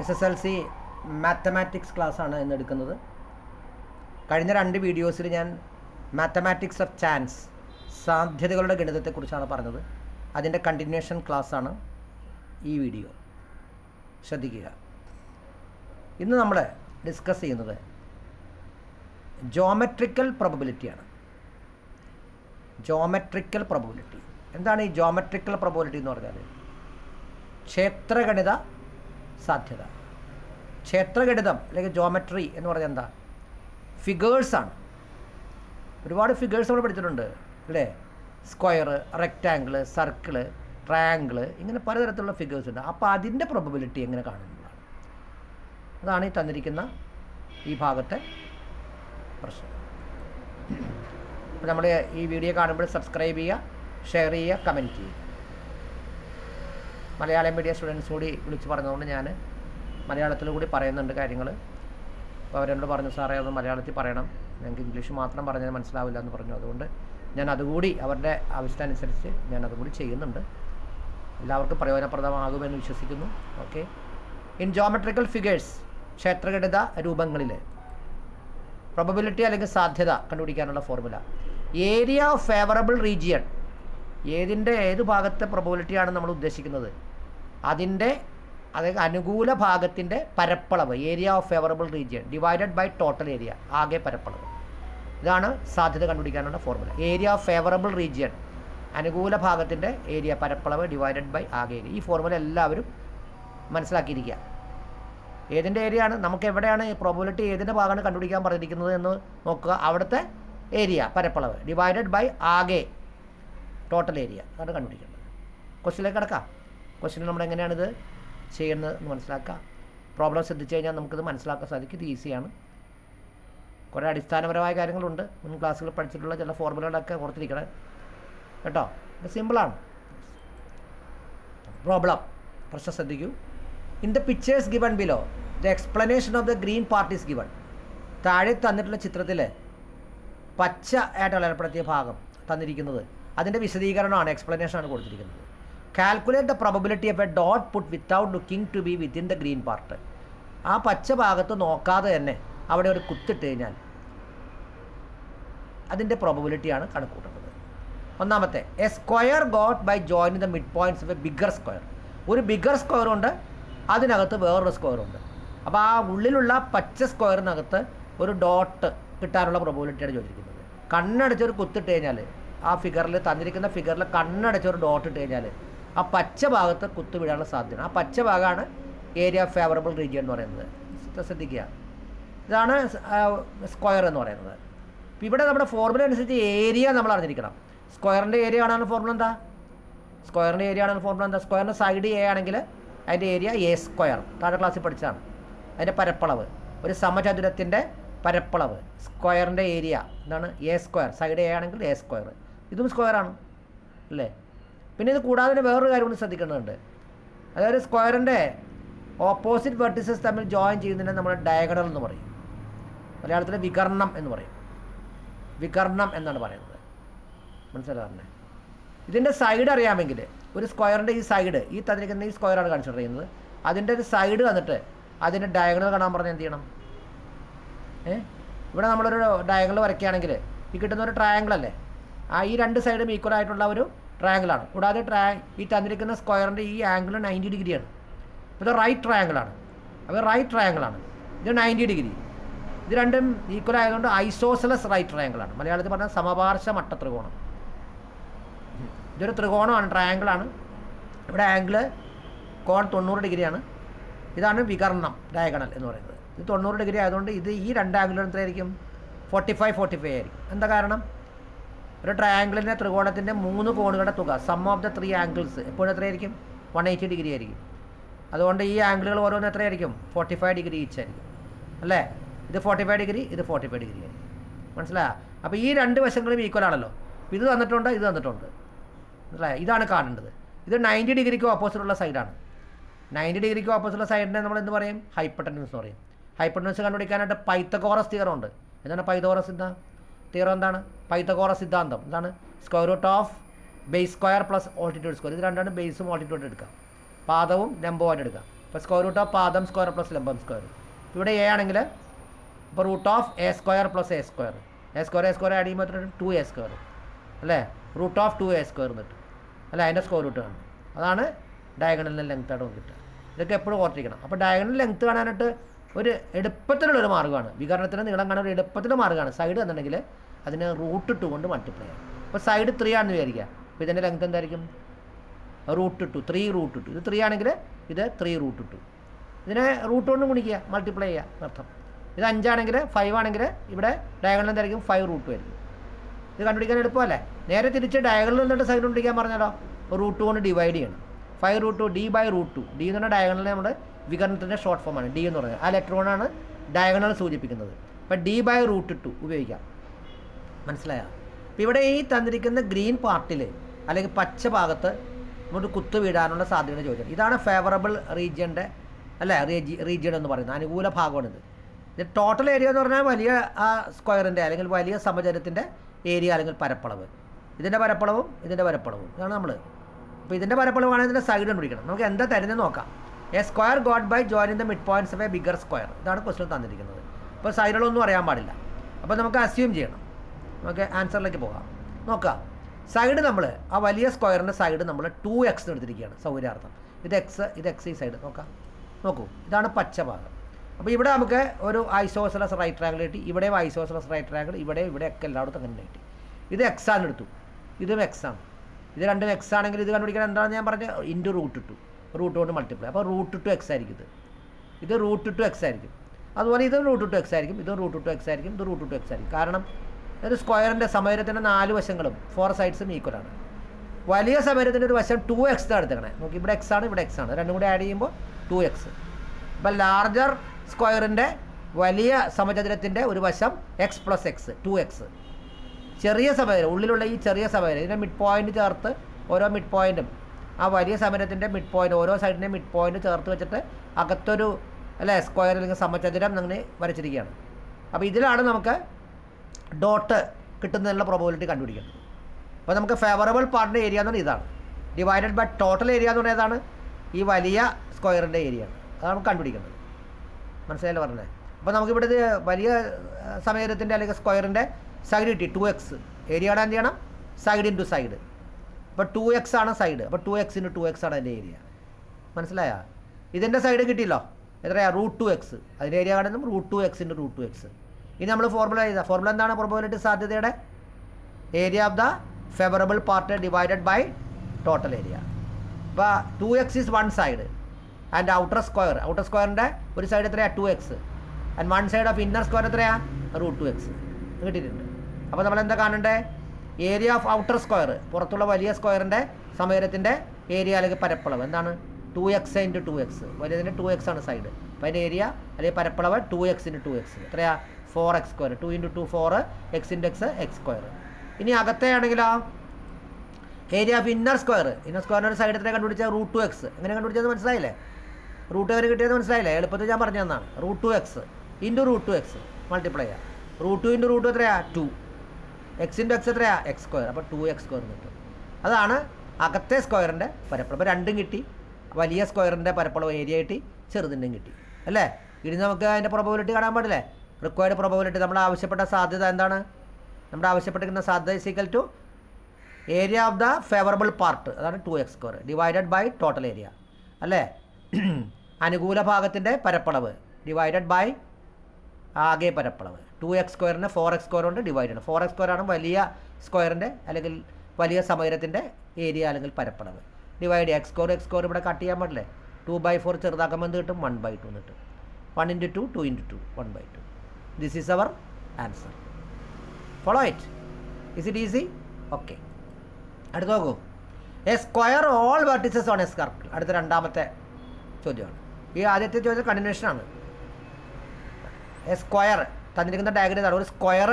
S S L C mathematics ക്ലാസ്സാണ് ഇന്ന് എടുക്കുന്നത്. കഴിഞ്ഞ രണ്ട് വീഡിയോസിൽ ഞാൻ മാത്തമാറ്റിക്സ് ഓഫ് ചാൻസ് സാധ്യതകളുടെ ഗണിതത്തെക്കുറിച്ചാണ് പറഞ്ഞത്. അതിന്റെ കണ്ടിന്യൂഷൻ ക്ലാസ്സാണ് ഈ വീഡിയോ ശ്രദ്ധിക്കുക. ഇന്ന് നമ്മൾ ഡിസ്കസ് ചെയ്യുന്നത് ജോമെട്രിക്കൽ പ്രൊബബിലിറ്റിയാണ് ജോമെട്രിക്കൽ പ്രൊബബിലിറ്റി എന്താണ് ഈ ജോമെട്രിക്കൽ പ്രൊബബിലിറ്റി എന്ന് പറഞ്ഞാൽ ക്ഷേത്രഗണിത സാധ്യത. ക്ഷേത്രഗണിതം അല്ലെങ്കിൽ ജോമെട്രി എന്ന് പറഞ്ഞാൽ എന്താ? ഫിഗേഴ്സാണ് ഒരുപാട് ഫിഗേഴ്സ് നമ്മൾ പഠിച്ചിട്ടുണ്ട് അല്ലേ? സ്ക്വയർ റെക്റ്റാങ്കിൾ സർക്കിൾ ട്രയാങ്കിൾ ഇങ്ങനെ പലതരത്തിലുള്ള ഫിഗേഴ്സ് ഉണ്ട്. അപ്പോൾ അതിന്റെ പ്രോബിലിറ്റി എങ്ങനെ കാണുന്നതാണ് അതാണ് ഈ തന്നിരിക്കുന്ന ഈ ഭാഗത്തെ പ്രശ്നം. അപ്പോൾ നമ്മൾ ഈ വീഡിയോ കാണുമ്പോൾ സബ്സ്ക്രൈബ് ചെയ്യുക ഷെയർ ചെയ്യുക കമന്റ് ചെയ്യുക. മലയാളം മീഡിയ സ്റ്റുഡൻസ് കൂടി വിളിച്ച് പറഞ്ഞതുകൊണ്ട് ഞാൻ മലയാളത്തിൽ കൂടി പറയുന്നുണ്ട് കാര്യങ്ങൾ അപ്പോൾ അവരെന്നോട് പറഞ്ഞു സാറേ അത് മലയാളത്തിൽ പറയണം. ഞങ്ങൾക്ക് ഇംഗ്ലീഷ് മാത്രം പറഞ്ഞാൽ മനസ്സിലാവില്ല എന്ന് പറഞ്ഞു. അതുകൊണ്ട് ഞാൻ അതുകൂടി അവരുടെ ആവശ്യത്തിനനുസരിച്ച് ഞാൻ അതുകൂടി ചെയ്യുന്നുണ്ട്. എല്ലാവർക്കും പ്രയോജനപ്രദമാകുമെന്ന് വിശ്വസിക്കുന്നു. ഓക്കെ. ഇൻ ജോമെട്രിക്കൽ ഫിഗേഴ്സ് ക്ഷേത്രഗണിത രൂപങ്ങളിൽ പ്രൊബബിലിറ്റി അല്ലെങ്കിൽ സാധ്യത കണ്ടുപിടിക്കാനുള്ള formula area of favourable region ഏതിന്റെ ഏത് ഭാഗത്തെ പ്രൊബബിലിറ്റിയാണ് നമ്മൾ ഉദ്ദേശിക്കുന്നത്? അതിന്റെ അതായത് അനുകൂല ഭാഗത്തിന്റെ പരപ്പളവ് area of favourable region divided by total area ആകെ പരപ്പളവ്. ഇതാണ് സാധ്യത കണ്ടുപിടിക്കാനുള്ള formula area of favourable region അനുകൂല ഭാഗത്തിന്റെ ഏരിയ പരപ്പളവ് ഡിവൈഡഡ് ബൈ ആകെ ഏരിയ ഈ ഫോർമുല എല്ലാവരും മനസ്സിലാക്കിയിരിക്കുക. ഏതിന്റെ ഏരിയ ആണ്? നമുക്ക് എവിടെയാണ് പ്രോബിലിറ്റി ഏതിന്റെ ഭാഗമാണ് കണ്ടുപിടിക്കാൻ പറഞ്ഞിരിക്കുന്നത് എന്ന് നോക്കുക. അവിടുത്തെ ഏരിയ പരപ്പളവ് ഡിവൈഡഡ് ബൈ ആകെ ടോട്ടൽ ഏരിയ അതാണ് കണ്ടുപിടിക്കേണ്ടത്. ക്വസ്റ്റിലേക്ക് കിടക്കാം. ക്വസ്റ്റിന് നമ്മൾ എങ്ങനെയാണിത്? ചെയ്യുന്നത് എന്ന് മനസ്സിലാക്കുക പ്രോബ്ലം ശ്രദ്ധിച്ചു കഴിഞ്ഞാൽ നമുക്കിത് മനസ്സിലാക്കാൻ സാധിക്കും. ഇത് ഈസിയാണ് കുറേ അടിസ്ഥാനപരമായ കാര്യങ്ങളുണ്ട്. മുൻ ക്ലാസ്സുകൾ പഠിച്ചിട്ടുള്ള ചില ഫോർമുലകളൊക്കെ ഓർത്തിരിക്കണേ. കേട്ടോ? ഇത് സിമ്പിളാണ് പ്രോബ്ലം പ്രശ്നം ശ്രദ്ധിക്കൂ. In the pictures given below the explanation of the green party is given താഴെ തന്നിട്ടുള്ള ചിത്രത്തിൽ പച്ച ആയിട്ട് അടയാളപ്പെടുത്തിയ ഭാഗം തന്നിരിക്കുന്നത്. അതിന്റെ വിശദീകരണമാണ് എക്സ്പ്ലനേഷനാണ് കൊടുത്തിരിക്കുന്നത്. Calculate the probability of a dot put without looking to be within the green part ആ പച്ച ഭാഗത്ത് നോക്കാതെ തന്നെ അവിടെ ഒരു കുത്തിട്ട് കഴിഞ്ഞാൽ അതിന്റെ പ്രോബിലിറ്റിയാണ് കണക്കൂട്ടുന്നത് ഒന്നാമത്തെ a square got by join the mid points of a bigger square ഒരു ബിഗർ സ്ക്വയറുണ്ട് അതിനകത്ത് വേറൊരു സ്ക്വയറുണ്ട് അപ്പോൾ ആ ഉള്ളിലുള്ള പച്ച സ്ക്വയറിനകത്ത് ഒരു ഡോട്ട് കിട്ടാനുള്ള പ്രോബിലിറ്റിയാണ് ചോദിച്ചിരിക്കുന്നത്. കണ്ണടച്ചൊരു കുത്തിട്ട് കഴിഞ്ഞാൽ ആ ഫിഗറിൽ തന്നിരിക്കുന്ന ഫിഗറിൽ കണ്ണടച്ചൊരു ഡോട്ട് ഇട്ട് കഴിഞ്ഞാൽ ആ പച്ച ഭാഗത്ത് കുത്തുവിടാനുള്ള സാധ്യത ആ പച്ച ഭാഗമാണ് ഏരിയ ഫേവറബിൾ റീജിയൻ എന്ന് പറയുന്നത്. ശ്രദ്ധിക്കുക. ഇതാണ് സ്ക്വയർ എന്ന് പറയുന്നത്. ഇപ്പോൾ ഇവിടെ നമ്മുടെ ഫോർമുല അനുസരിച്ച് ഏരിയ നമ്മൾ അറിഞ്ഞിരിക്കണം. സ്ക്വയറിന്റെ ഏരിയ കാണാനുള്ള ഫോർമുല എന്താ? സ്ക്വയറിന്റെ ഏരിയ കാണാനുള്ള ഫോർമുല എന്താ? സ്ക്വയറിന്റെ സൈഡ് എ ആണെങ്കിൽ അതിന്റെ ഏരിയ എ സ്ക്വയർ താഴെ ക്ലാസ്സിൽ പഠിച്ചതാണ്. അതിന്റെ പരപ്പളവ്. ഒരു സമചതുരത്തിന്റെ പരപ്പളവ്. സ്ക്വയറിന്റെ ഏരിയ എന്താണ്? എ സ്ക്വയർ സൈഡ് എ ആണെങ്കിൽ എ സ്ക്വയർ ഇതും സ്ക്വയറാണ് അല്ലേ? പിന്നെ ഇത് കൂടാതെ തന്നെ വേറൊരു കാര്യം കൂടി ശ്രദ്ധിക്കേണ്ടതുണ്ട്. അതായത് സ്ക്വയറിന്റെ ഓപ്പോസിറ്റ് വെർട്ടിസസ് തമ്മിൽ ജോയിൻ ചെയ്യുന്നതിനെ നമ്മൾ ഡയഗണൽ എന്ന് പറയും. മലയാളത്തിൽ വികർണം എന്ന് പറയും. വികർണം എന്നാണ് പറയുന്നത്. മനസ്സിലാകാറുണ്ട് ഇതിന്റെ സൈഡ് അറിയാമെങ്കിൽ ഒരു സ്ക്വയറിന്റെ ഈ സൈഡ് ഈ തന്നിരിക്കുന്ന ഈ സ്ക്വയറാണ് ചെയ്യുന്നത്. അതിന്റെ ഒരു സൈഡ് വന്നിട്ട് അതിന്റെ ഡയഗണൽ കാണാൻ പറഞ്ഞാൽ എന്ത് ചെയ്യണം? ഏ? ഇവിടെ നമ്മളൊരു ഡയഗണൽ വരയ്ക്കുകയാണെങ്കിൽ ഈ കിട്ടുന്ന ഒരു ട്രയാങ്കിൾ അല്ലേ? ആ ഈ രണ്ട് സൈഡും ഈക്വൽ ആയിട്ടുള്ള ഒരു ട്രയാങ്കിളാണ് കൂടാതെ ട്രാ ഈ തന്നിരിക്കുന്ന സ്ക്വയറിന്റെ ഈ ആംഗിൾ നയന്റി ഡിഗ്രിയാണ്. ഇത് റൈറ്റ് ട്രയാങ്കിളാണ് അപ്പോൾ റൈറ്റ് ട്രയാങ്കിളാണ് ഇത് നയന്റി ഡിഗ്രി. ഇത് രണ്ടും ഈക്വൽ ആയതുകൊണ്ട് ഐസോസലസ് റൈറ്റ് ട്രയാങ്കിളാണ് മലയാളത്തിൽ പറഞ്ഞാൽ സമപാർശ്വ മട്ട ത്രികോണം ഇതൊരു ത്രികോണമാണ് ട്രയാങ്കിളാണ് ഇവിടെ ആംഗിൾ കോൺ തൊണ്ണൂറ് ഡിഗ്രിയാണ്. ഇതാണ് വികർണം ഡയഗണൽ എന്ന് പറയുന്നത്. ഇത് തൊണ്ണൂറ് ഡിഗ്രി ആയതുകൊണ്ട് ഇത് ഈ രണ്ട് ആംഗിളും എത്രയായിരിക്കും? ഫോർട്ടി ഫൈവ് ഫോർട്ടി ഫൈവ് ആയിരിക്കും. എന്താ കാരണം? ഒരു ട്രയാങ്കിളിന്റെ ത്രികോണത്തിന്റെ മൂന്ന് കോണുകളുടെ തുക sum of the three angles എപ്പോഴും എത്രയായിരിക്കും? വൺ എയ്റ്റി ഡിഗ്രി ആയിരിക്കും. അതുകൊണ്ട് ഈ ആംഗിളുകൾ ഓരോന്ന് എത്രയായിരിക്കും? ഫോർട്ടി ഫൈവ് ഡിഗ്രി ഈച്ച് ആയിരിക്കും. അല്ലേ? ഇത് ഫോർട്ടി ഫൈവ് ഡിഗ്രി ഇത് ഫോർട്ടി ഫൈവ് ഡിഗ്രി ആയിരിക്കും. മനസ്സിലായ? അപ്പോൾ ഈ രണ്ട് വശങ്ങളും ഈക്വൽ ആണല്ലോ. ഇത് തന്നിട്ടുണ്ട്? ഇത് തന്നിട്ടുണ്ട്. മനസ്സിലായ? ഇതാണ് കാണേണ്ടത്. ഇത് നയന്റി ഡിഗ്രിക്ക് ഓപ്പോസിറ്റുള്ള സൈഡാണ് നയന്റി ഡിഗ്രിക്ക് ഓപ്പോസിറ്റുള്ള സൈഡിനെ നമ്മൾ എന്ത് പറയും? ഹൈപ്പട്ടൻസ് എന്ന് പറയും. ഹൈപ്പട്ടൻസ് കണ്ടുപിടിക്കാനായിട്ട് പൈത്തകോറസ് തീറം ഉണ്ട്. എന്താണ് പൈതോറസ് സിദ്ധാന്തം തീറം എന്താണ്? പൈത്തകോറസ് സിദ്ധാന്തം. എന്താണ് square root of base square plus altitude square ഇത് രണ്ടാണ് ബേസും ഓൾട്ടിറ്റ്യൂഡ് എടുക്കുക. പാദവും ലംബവുമായിട്ട് എടുക്കുക. അപ്പോൾ സ്ക്വയർ റൂട്ട് ഓഫ് പാദം സ്ക്വയർ പ്ലസ് ലംബം സ്ക്വയർ ഇവിടെ എ ആണെങ്കിൽ ഇപ്പോൾ root of a square plus a square a square a square add ചെയ്യുമ്പോൾ ടു എ സ്ക്വയർ അല്ലേ? Root of two a square എന്നിട്ട്. അല്ല? അതിന്റെ സ്ക്വയർ റൂട്ട് ആണ്. അതാണ് ഡയഗണലിന്റെ ലെങ്ത് ആയിട്ട് നമുക്ക് ഇതൊക്കെ എപ്പോഴും ഓർത്തിരിക്കണം. അപ്പോൾ ഡയഗണൽ ലെങ്ത് കാണാനായിട്ട് ഒരു എളുപ്പത്തിലുള്ളൊരു മാർഗമാണ്. വികരണത്തിന് നീളം കാണാൻ ഒരു എളുപ്പത്തിലുള്ള മാർഗമാണ്. സൈഡ് എന്നുണ്ടെങ്കിൽ അതിന് റൂട്ട് ടു കൊണ്ട് മൾട്ടിപ്ലൈ ചെയ്യാം. അപ്പോൾ സൈഡ് ത്രീ ആണെന്ന് വിചാരിക്കുക. അപ്പോൾ ഇതിന്റെ ലെങ്ത് എന്തായിരിക്കും? Root two three root two ഇത് ത്രീ ആണെങ്കിൽ ഇത് ത്രീ റൂട്ട് ടു ഇതിനെ റൂട്ട് കൊണ്ട് ഗുണിക്കുക. മൾട്ടിപ്ലൈ ചെയ്യുക. അർത്ഥം. ഇത് അഞ്ചാണെങ്കിൽ ഫൈവ് ആണെങ്കിൽ ഇവിടെ ഡയഗണൽ എന്തായിരിക്കും? ഫൈവ് റൂട്ട് ആയിരിക്കും ഇത് കണ്ടുപിടിക്കാൻ എളുപ്പമല്ലേ? നേരെ തിരിച്ച് ഡയഗണൽ നിന്നിട്ട് സൈഡ് കൊണ്ടിരിക്കാൻ പറഞ്ഞാലോ റൂട്ട് കൊണ്ട് ഡിവൈഡ് ചെയ്യണം. Five root two D by root two D എന്ന് പറഞ്ഞാൽ ഡയഗണലിനെ നമ്മുടെ വികരണത്തിന്റെ ഷോർട്ട് ഫോമാണ് ഡി എന്ന് പറയുന്നത് ആ ഇലക്ട്രോൺ ആണ് ഡയഗണൽ സൂചിപ്പിക്കുന്നത്. അപ്പം ഡി ബൈ റൂട്ട് ടു ഉപയോഗിക്കാം. മനസ്സിലായോ? അപ്പം ഇവിടെ ഈ തന്നിരിക്കുന്ന ഗ്രീൻ പാർട്ടിൽ അല്ലെങ്കിൽ പച്ച ഭാഗത്ത് നമുക്ക് കുത്തു വീഴാനുള്ള സാധ്യത ചോദിച്ചത്. ഇതാണ് ഫേവറബിൾ റീജിയന്റെ അല്ലേ? റീജി റീജിയൻ എന്ന് പറയുന്നത്. അനുകൂല ഭാഗമാണിത്. ഇത് ടോട്ടൽ ഏരിയ എന്ന് പറഞ്ഞാൽ വലിയ ആ സ്ക്വയറിന്റെ അല്ലെങ്കിൽ വലിയ സമചരത്തിന്റെ ഏരിയ അല്ലെങ്കിൽ പരപ്പളവ്. ഇതിന്റെ പരപ്പളവും ഇതിന്റെ പരപ്പളവും. ഇതാണ് നമ്മൾ അപ്പോൾ ഇതിന്റെ പരപ്പളവാണെങ്കിൽ ഇതിന്റെ സൈഡ് കണ്ടുപിടിക്കണം. നമുക്ക് എന്താ തരുന്നത് നോക്കാം. A square got by join in the mid points of a bigger square ഇതാണ് ക്വസ്റ്റൻ തന്നിരിക്കുന്നത്. അപ്പോൾ സൈഡുകളൊന്നും അറിയാൻ പാടില്ല. അപ്പോൾ നമുക്ക് അസ്യൂം ചെയ്യണം. നമുക്ക് ആൻസറിലേക്ക് പോകാം. നോക്കാം സൈഡ് നമ്മൾ ആ വലിയ സ്ക്വയറിന്റെ സൈഡ് നമ്മൾ ടു എക്സ് എടുത്തിരിക്കുകയാണ്. സൗകര്യാർത്ഥം. ഇത് എക്സ് ഇത് എക്സ് ഈ സൈഡ് നോക്കാം നോക്കൂ. ഇതാണ് പച്ച ഭാഗം. അപ്പോൾ ഇവിടെ നമുക്ക് ഒരു ഐസോസലസ് റൈറ്റ് ട്രാങ്കിൾ കിട്ടി. ഇവിടെയും ഐസോസലസ് റൈറ്റ് ട്രാങ്കിൾ ഇവിടെ ഇവിടെ ഒക്കെ എല്ലായിടത്തും അങ്ങനെ കിട്ടി. ഇത് എക്സ് ആണ് എടുത്തു. ഇതും എക്സ് ആണ്. ഇത് രണ്ടും എക്സ് ആണെങ്കിൽ ഇത് കണ്ടുപിടിക്കാൻ എന്താണെന്ന് ഞാൻ പറഞ്ഞ ഇന്റു റൂട്ട് ടു റൂട്ട് കൊണ്ട് മൾട്ടിപ്ലൈ അപ്പോൾ റൂട്ട് ടു എക്സ് ആയിരിക്കും ഇത്. ഇത് റൂട്ട് ടു എക്സ് ആയിരിക്കും. അതുപോലെ ഇത് റൂട്ട് ടു എക്സ് ആയിരിക്കും ഇത് റൂട്ട് ടു എക്സ് ആയിരിക്കും ഇത് റൂട്ട് ടു എക്സ് ആയിരിക്കും. കാരണം ഒരു സ്ക്വയറിന്റെ സമയത്തിന്റെ നാല് വശങ്ങളും ഫോർ സൈഡ്സും ഈക്വൽ ആണ്. വലിയ സമയത്തിന്റെ ഒരു വശം ടു എക്സ് എടുത്തേക്കണേ. നോക്കി ഇവിടെ എക്സ് ആണ് ഇവിടെ എക്സ് ആണ്. രണ്ടും കൂടി ആഡ് ചെയ്യുമ്പോൾ ടു എക്സ് ഇപ്പം ലാർജർ സ്ക്വയറിന്റെ വലിയ സമചതുരത്തിന്റെ ഒരു വശം X plus X two X ചെറിയ സമയം ഉള്ളിലുള്ള ഈ ചെറിയ സമയം ഇതിന്റെ മിഡ് പോയിന്റ് ചേർത്ത് ഓരോ മിഡ് പോയിന്റും ആ വലിയ സമരത്തിന്റെ മിഡ് പോയിന്റ് ഓരോ സൈഡിന്റെ മിഡ് പോയിന്റ് ചേർത്ത് വെച്ചിട്ട് അകത്തൊരു അല്ലെ സ്ക്വയർ അല്ലെങ്കിൽ സമചതുരം അങ്ങനെ വരച്ചിരിക്കുകയാണ്. അപ്പോൾ ഇതിലാണ് നമുക്ക് ഡോട്ട് കിട്ടുന്നതിനുള്ള പ്രോബിലിറ്റി കണ്ടുപിടിക്കുന്നത് അപ്പോൾ നമുക്ക് ഫേവറബിൾ പാർട്ടിന്റെ ഏരിയ എന്ന് പറഞ്ഞാൽ ഇതാണ്. ഡിവൈഡഡ് ബൈ ടോട്ടൽ ഏരിയ എന്ന് പറഞ്ഞാൽ ഏതാണ്? ഈ വലിയ സ്ക്വയറിന്റെ ഏരിയ അതാണ് നമുക്ക് കണ്ടുപിടിക്കുന്നത് മനസ്സിലായില്ല പറഞ്ഞത്? അപ്പോൾ നമുക്കിവിടെ ഇത് വലിയ സമയത്തിന്റെ അല്ലെങ്കിൽ സ്ക്വയറിന്റെ സൈഡ് കിട്ടി. ടു എക്സ് ഏരിയയുടെ എന്ത് ചെയ്യണം? സൈഡ് ടു സൈഡ് അപ്പോൾ ടു എക്സ് ആണ് സൈഡ് അപ്പോൾ ടു എക്സിന് ടു എക്സ് ആണ് അതിന്റെ ഏരിയ മനസ്സിലായോ? ഇതിന്റെ സൈഡ് കിട്ടിയല്ലോ. എത്രയാ? റൂട്ട് ടു എക്സ് അതിന്റെ ഏരിയ കാണുന്നത് റൂട്ട് ടു എക്സിന് റൂട്ട് ടു എക്സ് ഇനി നമ്മൾ ഫോർമുല ചെയ്താൽ ഫോർമുല എന്താണ് probability സാധ്യതയുടെ? Area of the favourable part divided by total area അപ്പോൾ two X is one side and outer square outer സ്ക്വയറിന്റെ ഒരു സൈഡ് എത്രയാണ് two X and one side of inner square എത്രയാണ് root two X കിട്ടിയിട്ടുണ്ട്. അപ്പോൾ നമ്മൾ എന്താ കാണണ്ടേ? ഏരിയ ഓഫ് ഔട്ടർ സ്ക്വയർ പുറത്തുള്ള വലിയ സ്ക്വയറിന്റെ സമയത്തിന്റെ ഏരിയ അല്ലെങ്കിൽ പരപ്പളവ്. എന്താണ്? Two X into two X വലിയതിന്റെ two X ആണ് സൈഡ് അപ്പോൾ അതിന്റെ ഏരിയ അല്ലെങ്കിൽ പരപ്പളവ് two X into two X എത്രയാ? Four X square two into two four X into X X square ഇനി അകത്തെ ആണെങ്കിലോ area of inner square inner സ്ക്വയറിന്റെ സൈഡ് എത്ര കണ്ടുപിടിച്ചാൽ റൂട്ട് ടു എക്സ് എങ്ങനെ കണ്ടുപിടിച്ചത് മനസ്സിലായില്ലേ? റൂട്ട് വരെ കിട്ടിയത് മനസ്സിലായില്ലേ? എളുപ്പത്തിൽ ഞാൻ പറഞ്ഞു തന്നാണ് root two X into root two X multiply ചെയ്യാം റൂട്ട് ടു ഇന്റു റൂട്ട് എത്രയാ? ടു എക്സ് ഇന്റു എക്സ് എത്രയാ? എക്സ് സ്ക്വയർ അപ്പോൾ ടു എക്സ് സ്ക്വയർ കിട്ടും. അതാണ് അകത്തെ സ്ക്വയറിന്റെ പരപ്പളം അപ്പോൾ രണ്ടും കിട്ടി. വലിയ സ്ക്വയറിന്റെ പരപ്പളവ് ഏരിയ കിട്ടി. ചെറുതിന്റെയും കിട്ടി. അല്ലേ? ഇനി നമുക്ക് അതിന്റെ പ്രൊബബിലിറ്റി കാണാൻ പാടില്ലേ? റിക്വയർഡ് പ്രൊബബിലിറ്റി നമ്മൾ ആവശ്യപ്പെട്ട സാധ്യത എന്താണ്? നമ്മൾ ആവശ്യപ്പെട്ടിരിക്കുന്ന സാധ്യത equal to area of the favourable part അതാണ് two X square divided by total area അല്ലേ? അനുകൂല ഭാഗത്തിന്റെ പരപ്പളവ്. ഡിവൈഡഡ് ബൈ ആകെ പരപ്പളവ്. ടു എക്സ് സ്ക്വയറിനെ ഫോർ എക്സ് സ്ക്വയർ കൊണ്ട് ഡിവൈഡ് ചെയ്യണം. ഫോർ എക്സ് സ്ക്വയർ ആണ് വലിയ സ്ക്വയറിന്റെ അല്ലെങ്കിൽ വലിയ സമയത്തിന്റെ ഏരിയ അല്ലെങ്കിൽ പരപ്പളവ്. Divide X square X square ഇവിടെ കട്ട് ചെയ്യാൻ പാടില്ലേ? ടു ബൈ ഫോർ ചെറുതാക്കുമ്പോൾ എന്ത് കിട്ടും? വൺ ബൈ ടു കിട്ടും. One into two two into two one by two this is our answer follow it is it easy okay അടുത്ത് നോക്കൂ. A square all vertices on a circle അടുത്ത രണ്ടാമത്തെ ചോദ്യമാണ്. ഈ ആദ്യത്തെ ചോദ്യം കണ്ടിന്യൂഷനാണ് എ സ്ക്വയർ തന്നിരിക്കുന്ന ഡയഗ്രം ഒരു square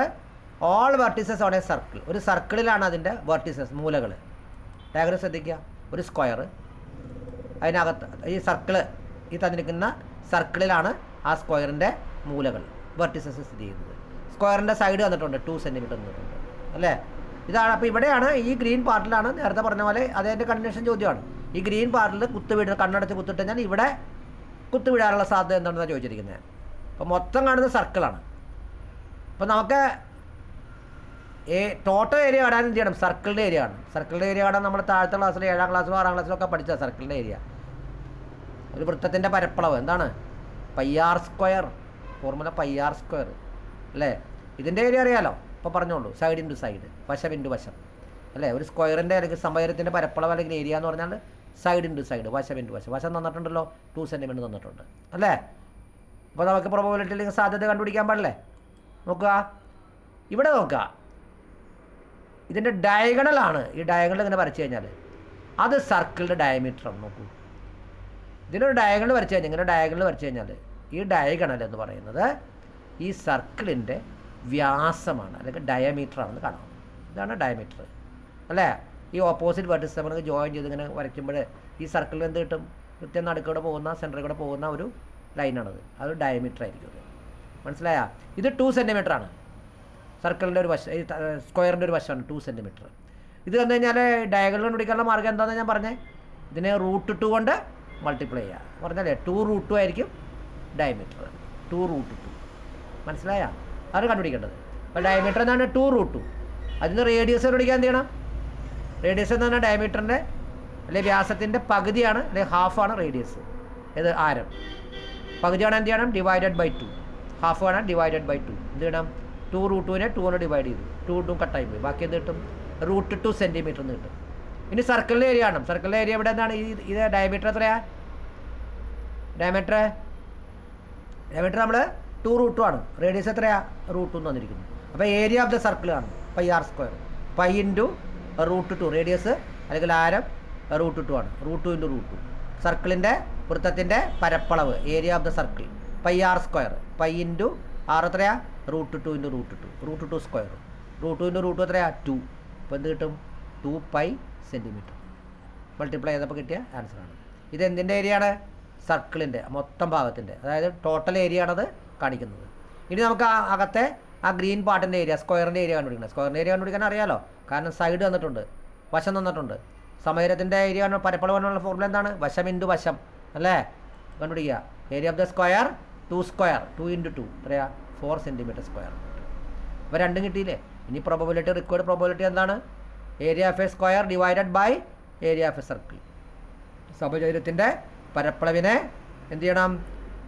all vertices on a circle ഒരു സർക്കിളിലാണ് അതിന്റെ വെർട്ടിസസ് മൂലകൾ ഡയഗ്രം ശ്രദ്ധിക്കുക. ഒരു സ്ക്വയർ അതിനകത്ത് ഈ സർക്കിൾ ഈ തന്നിരിക്കുന്ന സർക്കിളിലാണ് ആ സ്ക്വയറിന്റെ മൂലകൾ വെർട്ടിസസ് സ്ഥിതി ചെയ്യുന്നത്. സ്ക്വയറിന്റെ സൈഡ് വന്നിട്ടുണ്ട് ടു സെന്റിമീറ്റർ വന്നിട്ടുണ്ട് അല്ലേ? ഇതാണ് അപ്പോൾ ഇവിടെയാണ് ഈ ഗ്രീൻ പാർട്ടിലാണ് നേരത്തെ പറഞ്ഞ പോലെ അതേന്റെ കണ്ടിന്യൂഷൻ ചോദ്യമാണ്. ഈ ഗ്രീൻ പാർട്ടിൽ കുത്ത് വീട് കണ്ണടച്ച് കുത്തിട്ട് ഞാൻ ഇവിടെ കുത്തുവിടാനുള്ള സാധ്യത എന്താണെന്നാണ് ചോദിച്ചിരിക്കുന്നത്. അപ്പോൾ മൊത്തം കാണുന്ന സർക്കിളാണ് അപ്പോൾ നമുക്ക് ഏ ടോട്ടൽ ഏരിയ കാണാൻ എന്ത് ചെയ്യണം? സർക്കിളിന്റെ ഏരിയ ആണ്. സർക്കിളിന്റെ ഏരിയ കാണാൻ നമ്മൾ താഴത്തെ ക്ലാസ്സിൽ ഏഴാം ക്ലാസ്സിലോ ആറാം ക്ലാസ്സിലോ ഒക്കെ പഠിച്ച സർക്കിളിന്റെ ഏരിയ ഒരു വൃത്തത്തിന്റെ പരപ്പളവ്. എന്താണ്? Pi r square formula pi r square അല്ലേ? ഇതിന്റെ ഏരിയ അറിയാലോ? ഇപ്പോൾ പറഞ്ഞോളൂ. സൈഡ് ഇന്റു സൈഡ് വശം ഇന്റു വശം. അല്ലേ? ഒരു സ്ക്വയറിന്റെ അല്ലെങ്കിൽ സമയത്തിന്റെ പരപ്പളവ് അല്ലെങ്കിൽ ഏരിയ എന്ന് പറഞ്ഞാൽ സൈഡ് ഇന്റു സൈഡ് വശം ഇന്റു വശം. വശം തന്നിട്ടുണ്ടല്ലോ. ടു സെന്റിമീറ്റർ തന്നിട്ടുണ്ട്. അല്ലേ? അപ്പോൾ നമുക്ക് പ്രോബബിലിറ്റി അല്ലെങ്കിൽ സാധ്യത കണ്ടുപിടിക്കാൻ പാടില്ലേ? നോക്കുക. ഇവിടെ നോക്കുക. ഇതിന്റെ ഡയഗണലാണ് ഈ ഡയഗണൽ ഇങ്ങനെ വരച്ചു കഴിഞ്ഞാൽ അത് സർക്കിളിന്റെ ഡയമീറ്ററാണ് നോക്കൂ. ഇതിനൊരു ഡയഗണൽ വരച്ചു കഴിഞ്ഞാൽ ഇങ്ങനെ ഡയഗണൽ വരച്ചു കഴിഞ്ഞാൽ ഈ ഡയഗണൽ എന്ന് പറയുന്നത് ഈ സർക്കിളിന്റെ വ്യാസമാണ്. അല്ലെങ്കിൽ ഡയമീറ്റർ ആണെന്ന് കാണാം. ഇതാണ് ഡയമീറ്റർ അല്ലേ? ഈ ഓപ്പോസിറ്റ് വെർട്ടിസ് നമുക്ക് ജോയിൻ ചെയ്ത് ഇങ്ങനെ വരയ്ക്കുമ്പോൾ ഈ സർക്കിളിൽ എന്ത് കിട്ടും? കൃത്യം നടുക്കൂടെ പോകുന്ന സെന്ററിൽ കൂടെ പോകുന്ന ഒരു ലൈനാണത് അത് ഡയമീറ്റർ ആയിരിക്കും മനസ്സിലായ? ഇത് ടു സെന്റിമീറ്റർ ആണ്. സർക്കിളിന്റെ ഒരു വശം സ്ക്വയറിന്റെ ഒരു വശമാണ് ടു സെന്റിമീറ്റർ ഇത് വന്നു കഴിഞ്ഞാൽ ഡയഗണൽ കണ്ടുപിടിക്കാനുള്ള മാർഗം എന്താണെന്ന് ഞാൻ പറഞ്ഞേ? ഇതിനെ റൂട്ട് ടു കൊണ്ട് മൾട്ടിപ്ലൈ ചെയ്യുക പറഞ്ഞാലേ ടു റൂട്ട് ടു ആയിരിക്കും ഡയമീറ്റർ ടു റൂട്ട് ടു മനസ്സിലായ? അതാണ് കണ്ടുപിടിക്കേണ്ടത്? അപ്പോൾ ഡയമീറ്റർ എന്താണ് ടു റൂട്ട് ടു അതിന് റേഡിയസ് കണ്ടുപിടിക്കാൻ എന്ത് ചെയ്യണം? റേഡിയസ് എന്ന് പറഞ്ഞാൽ ഡയമീറ്ററിന്റെ അല്ലെങ്കിൽ വ്യാസത്തിന്റെ പകുതിയാണ് അല്ലെങ്കിൽ ഹാഫാണ് റേഡിയസ് ഇത് ആരം? പകുതിയാണ് എന്ത് ചെയ്യണം? ഡിവൈഡഡ് ബൈ ടു ഹാഫ് ആണ് ഡിവൈഡഡ് ബൈ ടു എന്ത് ചെയ്യണം ടു റൂട്ട് ടുവിനെ ടു കൊണ്ട് ഡിവൈഡ് ചെയ്തു. ടു ടു കട്ടായി പോയി. ബാക്കി എന്ത് കിട്ടും? റൂട്ട് ടു സെന്റിമീറ്റർ എന്ന് കിട്ടും. ഇനി സർക്കിളിന്റെ ഏരിയ ആണ് സർക്കിളിന്റെ ഏരിയ ഇവിടെ എന്താണ്? ഈ ഇത് ഡയമീറ്റർ എത്രയാ? ഡയമീറ്റർ ഡയമീറ്റർ നമ്മൾ ടു റൂട്ട് ടു ആണ്. റേഡിയസ് എത്രയാ? റൂട്ട് എന്ന് വന്നിരിക്കുന്നു അപ്പോൾ ഏരിയ ഓഫ് ദ സർക്കിൾ ആണ് pi R square pi into root two radius അല്ലെങ്കിൽ ആരം റൂട്ട് ടു ആണ്. Root two into root two സർക്കിളിന്റെ വൃത്തത്തിന്റെ പരപ്പളവ്. Area of the circle pi R square. Pi into R എത്രയാ? Root two into root two. Root two square root two into root എത്രയാ? Two. അപ്പോൾ എന്ത് കിട്ടും? ടു പൈ സെന്റിമീറ്റർ മൾട്ടിപ്ലൈ ചെയ്തപ്പോൾ കിട്ടിയ ആൻസറാണ് ഇത് എന്തിന്റെ ഏരിയ ആണ്? സർക്കിളിന്റെ മൊത്തം ഭാഗത്തിന്റെ അതായത് ടോട്ടൽ ഏരിയ ആണത് കാണിക്കുന്നത്. ഇനി നമുക്ക് ആ അകത്തെ ആ ഗ്രീൻ പാർട്ടിന്റെ ഏരിയ സ്ക്വയറിന്റെ ഏരിയ കണ്ടുപിടിക്കണം. സ്ക്വയറിന്റെ ഏരിയ കണ്ടുപിടിക്കാൻ അറിയാലോ? കാരണം സൈഡ് തന്നിട്ടുണ്ട്. വശം തന്നിട്ടുണ്ട്. സമയത്തിന്റെ ഏരിയ പരപ്പളവിനുള്ള ഫോർമുല എന്താണ്? വശം ഇന്റു വശം. അല്ലേ? കണ്ടുപിടിക്കുക. Area of the square two square two into two എത്രയാ ഫോർ സെന്റിമീറ്റർ സ്ക്വയർ. അപ്പോൾ രണ്ടും കിട്ടിയില്ലേ? ഇനി പ്രോബബിലിറ്റി റിക്വയർഡ് പ്രോബബിലിറ്റി എന്താണ്? Area of a square divided by area of a circle സമചതുരത്തിന്റെ പരപ്പളവിനെ എന്ത് ചെയ്യണം?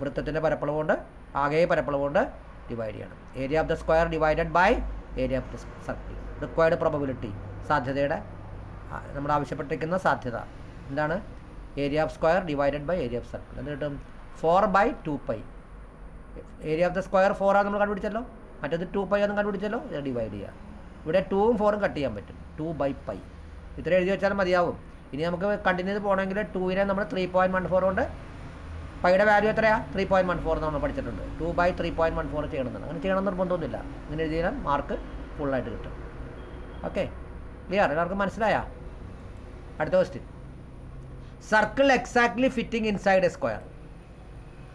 വൃത്തത്തിന്റെ പരപ്പളവ് കൊണ്ട് ആകെ പരപ്പളവ് കൊണ്ട് ഡിവൈഡ് ചെയ്യണം. Area of the square divided by area of the circle required probability സാധ്യതയുടെ നമ്മൾ ആവശ്യപ്പെട്ടിരിക്കുന്ന സാധ്യത. എന്താണ്? Area of square divided by area of circle എന്ത് കിട്ടും? Four by two pi area of the square four ആണ് നമ്മൾ കണ്ടുപിടിച്ചല്ലോ. മറ്റേത് ടു പൈ ഒന്നും കണ്ടുപിടിച്ചല്ലോ. ഡിവൈഡ് ചെയ്യുക ഇവിടെ ടൂവും ഫോറും കട്ട് ചെയ്യാൻ പറ്റും. ടു ബൈ പൈ ഇത്ര എഴുതി വെച്ചാൽ മതിയാവും. ഇനി നമുക്ക് കണ്ടിന്യൂ പോകണമെങ്കിൽ ടൂവിനെ നമ്മൾ ത്രീ പോയിന്റ് വൺ ഫോർ കൊണ്ട് പൈയുടെ വാല്യൂ എത്രയാണ് ത്രീ പോയിന്റ് വൺ ഫോർ നമ്മൾ പഠിച്ചിട്ടുണ്ട്. Two by three point one four ചെയ്യണമെന്നാണ്. അങ്ങനെ ചെയ്യണം നിർബന്ധമൊന്നുമില്ല. ഇങ്ങനെ എഴുതിയാൽ മാർക്ക് ഫുള്ളായിട്ട് കിട്ടും. ഓക്കെ ക്ലിയർ എല്ലാവർക്കും മനസ്സിലായാ? അടുത്ത question circle exactly fitting inside a square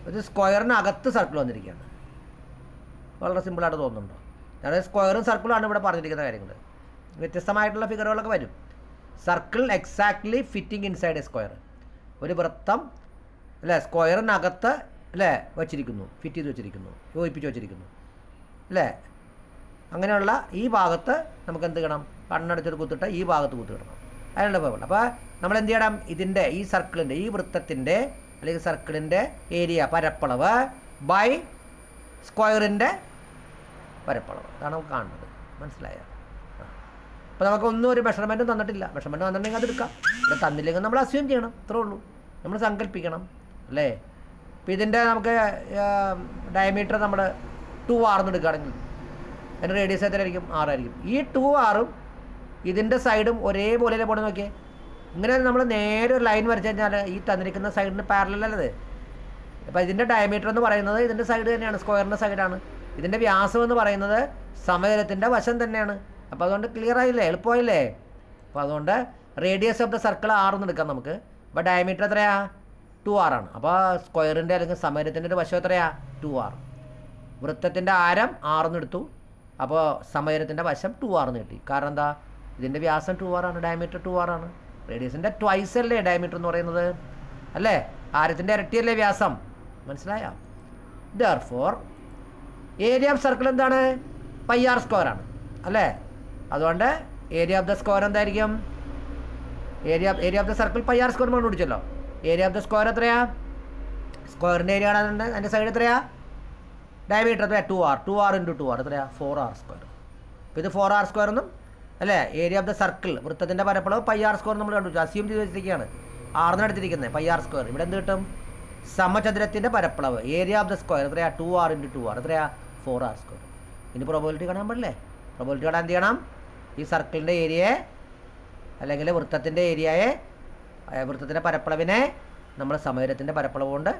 ഒരു സ്ക്വയറിനകത്ത് സർക്കിൾ വന്നിരിക്കുകയാണ്. വളരെ സിമ്പിളായിട്ട് തോന്നുന്നുണ്ടോ? അതായത് സ്ക്വയറും സർക്കിളും ആണ് ഇവിടെ പറഞ്ഞിരിക്കുന്ന കാര്യങ്ങൾ വ്യത്യസ്തമായിട്ടുള്ള ഫിഗറുകളൊക്കെ വരും. Circle exactly fitting inside a square ഒരു വൃത്തം അല്ലേ സ്ക്വയറിനകത്ത് അല്ലേ വച്ചിരിക്കുന്നു ഫിറ്റ് ചെയ്ത് വെച്ചിരിക്കുന്നു യോജിപ്പിച്ച് വെച്ചിരിക്കുന്നു അല്ലേ? അങ്ങനെയുള്ള ഈ ഭാഗത്ത് നമുക്ക് എന്ത് ചെയ്യണം കണ്ണടച്ചൊരു കുത്തിട്ട് ഈ ഭാഗത്ത് കുത്തിടണം അതിനുള്ള പോകണം അപ്പോൾ നമ്മൾ എന്ത് ചെയ്യണം? ഇതിന്റെ ഈ സർക്കിളിന്റെ ഈ വൃത്തത്തിന്റെ അല്ലെങ്കിൽ സർക്കിളിന്റെ ഏരിയ പരപ്പളവ് ബൈ സ്ക്വയറിന്റെ പരപ്പളവ്. അതാണ് നമുക്ക് കാണുന്നത്. മനസ്സിലായോ? അപ്പോൾ നമുക്കൊന്നും ഒരു മെഷർമെന്റും തന്നിട്ടില്ല. മെഷർമെന്റ് തന്നിട്ടുണ്ടെങ്കിൽ അതെടുക്കാം ഇവിടെ തന്നില്ലെങ്കിൽ നമ്മൾ അസ്യൂം ചെയ്യണം. അത്രേ ഉള്ളൂ. നമ്മൾ സങ്കല്പിക്കണം അല്ലേ? അപ്പോൾ ഇതിന്റെ നമുക്ക് ഡയമീറ്റർ നമ്മൾ ടു ആർന്ന് എടുക്കുകയാണെങ്കിൽ അതിന്റെ റേഡിയസ് എത്രയായിരിക്കും? ആറായിരിക്കും. ഈ ടു ആറും ഇതിന്റെ സൈഡും ഒരേപോലെ പോണെന്ന് നോക്കിയേ? ഇങ്ങനെ നമ്മൾ നേരെ ഒരു ലൈൻ വരച്ചു കഴിഞ്ഞാൽ ഈ തന്നിരിക്കുന്ന സൈഡിന് പാരലല്ലത് അപ്പോൾ ഇതിന്റെ ഡയമീറ്റർ എന്ന് പറയുന്നത് ഇതിന്റെ സൈഡ് തന്നെയാണ് സ്ക്വയറിന്റെ സൈഡാണ് ഇതിന്റെ വ്യാസം എന്ന് പറയുന്നത് സമതലത്തിന്റെ വശം തന്നെയാണ്. അപ്പോൾ അതുകൊണ്ട് ക്ലിയർ ആയില്ലേ? എളുപ്പമായില്ലേ? അപ്പോൾ അതുകൊണ്ട് റേഡിയസ് ഓഫ് ദ സർക്കിൾ ആറെന്ന് എടുക്കാം നമുക്ക്. അപ്പോൾ ഡയമീറ്റർ എത്രയാ? ടു ആറാണ് അപ്പോൾ സ്ക്വയറിന്റെ അല്ലെങ്കിൽ സമതലത്തിന്റെ ഒരു വശം എത്രയാ? ടു ആർ വൃത്തത്തിന്റെ ആരം ആറെന്ന് എടുത്തു. അപ്പോൾ സമയത്തിന്റെ വശം ടു ആർന്ന് കിട്ടി. കാരണം എന്താ? ഇതിന്റെ വ്യാസം ടു ആറാണ് ഡയമീറ്റർ ടു ആറാണ് റേഡിയസിന്റെ ട്വൈസ് അല്ലേ ഡയമീറ്റർ എന്ന് പറയുന്നത്? അല്ലേ? ആരത്തിന്റെ ഇരട്ടിയല്ലേ വ്യാസം? മനസ്സിലായ? Therefore area of circle എന്താണ്? പൈ ആർ സ്ക്വയർ ആണ്. അല്ലേ? അതുകൊണ്ട് ഏരിയ ഓഫ് ദ സ്ക്വയർ എന്തായിരിക്കും? Area area of the circle pi R square കണ്ടുപിടിച്ചല്ലോ. Area of the square എത്രയാ? സ്ക്വയറിന്റെ ഏരിയ ആണെന്നുണ്ട് അതിന്റെ സൈഡ് എത്രയാ? ഡയമീറ്റർ എത്രയാ? Two R two R into two R എത്രയാ? ഫോർ ആർ സ്ക്വയർ അപ്പോൾ ഇത് ഫോർ ആർ സ്ക്വയർ എന്നും അല്ലേ? ഏരിയ ഓഫ് ദ സർക്കിൾ വൃത്തത്തിന്റെ പരപ്പളവ് പൈ ആർ സ്ക്വയർ നമ്മൾ കണ്ടു. അസ്യൂം ചെയ്ത് വെച്ചിരിക്കുകയാണ്. ആറിന് എടുത്തിരിക്കുന്നത്. പൈ ആർ സ്ക്വയർ ഇവിടെ എന്ത് കിട്ടും? സമചതുരത്തിന്റെ പരപ്പളവ്. ഏരിയ ഓഫ് ദ സ്ക്വയർ എത്രയാ? Two R into two R എത്രയാ? ഫോർ ആർ സ്ക്വയർ ഇനി പ്രോബിലിറ്റി കാണാൻ പാടില്ലേ? പ്രോബിലിറ്റി കാണാൻ എന്ത് ചെയ്യണം? ഈ സർക്കിളിന്റെ ഏരിയയെ അല്ലെങ്കിൽ വൃത്തത്തിന്റെ ഏരിയയെ വൃത്തത്തിന്റെ പരപ്പളവിനെ നമ്മൾ സമയത്തിന്റെ പരപ്പളവ് കൊണ്ട്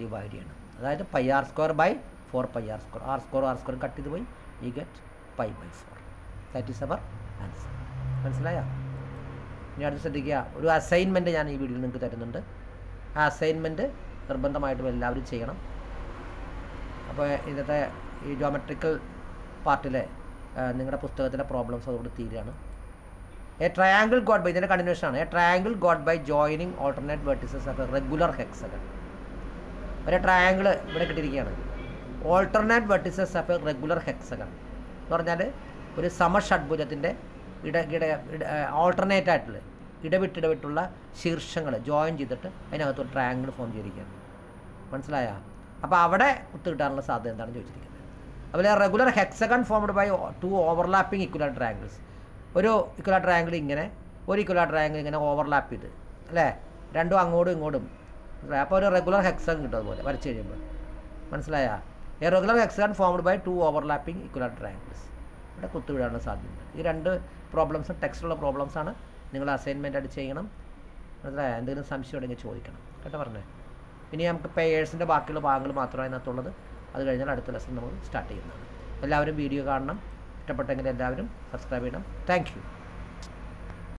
ഡിവൈഡ് ചെയ്യണം. അതായത് pi R square by four pi R square R square R square cut ചെയ്ത് പോയി. We get pi by four that is our മനസ്സിലായോ? ഇനി അടുത്ത് ശ്രദ്ധിക്കുക. ഒരു അസൈൻമെന്റ് ഞാൻ ഈ വീഡിയോയിൽ നിങ്ങൾക്ക് തരുന്നുണ്ട്. ആ അസൈൻമെന്റ് നിർബന്ധമായിട്ടും എല്ലാവരും ചെയ്യണം. അപ്പോൾ ഇന്നത്തെ ഈ ജോമെട്രിക്കൽ പാർട്ടിലെ നിങ്ങളുടെ പുസ്തകത്തിലെ പ്രോബ്ലംസ് അതുകൊണ്ട് തീരുകയാണ്. എ ട്രയാങ്കിൾ ഗോഡ് ബൈ ഇതിന്റെ കണ്ടിന്യൂഷൻ ആണ്. A triangle got by joining alternate vertices of regular hexagon ഒരു ട്രയാങ്കിൾ ഇവിടെ കിട്ടിയിരിക്കുകയാണ്. Alternate vertices of a regular hexagon എന്ന് പറഞ്ഞാൽ ഒരു സമഷഡ്ഭുജത്തിന്റെ ഇട ഇട ഓൾട്ടർനേറ്റ് ആയിട്ടുള്ള ഇടവിട്ടിടവിട്ടുള്ള ശീർഷങ്ങൾ ജോയിൻ ചെയ്തിട്ട് അതിനകത്ത് ഒരു ട്രയാങ്കിൾ ഫോം ചെയ്തിരിക്കുകയാണ്. മനസ്സിലായോ? അപ്പോൾ അവിടെ കുത്തു കിട്ടാനുള്ള സാധ്യത എന്താണെന്ന് ചോദിച്ചിരിക്കുന്നത്. അതുപോലെ regular hexagon formed by two overlapping equilateral triangles ഒരു ഇക്വലർ ട്രയാങ്കിൾ ഇങ്ങനെ ഒരു ഇക്വലർ ട്രയാങ്കിൾ ഇങ്ങനെ ഓവർലാപ്പ് ചെയ്ത് അല്ലേ? രണ്ടും അങ്ങോട്ടും ഇങ്ങോട്ടും. അപ്പോൾ ഒരു റെഗുലർ ഹെക്സഗൺ കിട്ടും അതുപോലെ വരച്ച് കഴിയുമ്പോൾ. മനസ്സിലായ? A regular hexagon formed by two overlapping equilateral triangles ഇവിടെ കുത്തുവിടാനുള്ള സാധ്യതയുണ്ട്. ഈ രണ്ട് പ്രോബ്ലംസ് ടെക്സ്റ്റുള്ള പ്രോബ്ലംസ് ആണ് നിങ്ങൾ അസൈൻമെന്റ് ആയിട്ട് ചെയ്യണം. മനസ്സിലായ? എന്തെങ്കിലും സംശയം ഉണ്ടെങ്കിൽ ചോദിക്കണം. കേട്ടോ പറഞ്ഞേ? ഇനി നമുക്ക് പേയേഴ്സിന്റെ ബാക്കിയുള്ള ഭാഗങ്ങൾ മാത്രമേ അതിനകത്തുള്ളത് അത് കഴിഞ്ഞാൽ അടുത്ത ലെസൺ നമ്മൾ സ്റ്റാർട്ട് ചെയ്യുന്നതാണ്. എല്ലാവരും വീഡിയോ കാണണം. ഇഷ്ടപ്പെട്ടെങ്കിൽ എല്ലാവരും സബ്സ്ക്രൈബ് ചെയ്യണം. താങ്ക്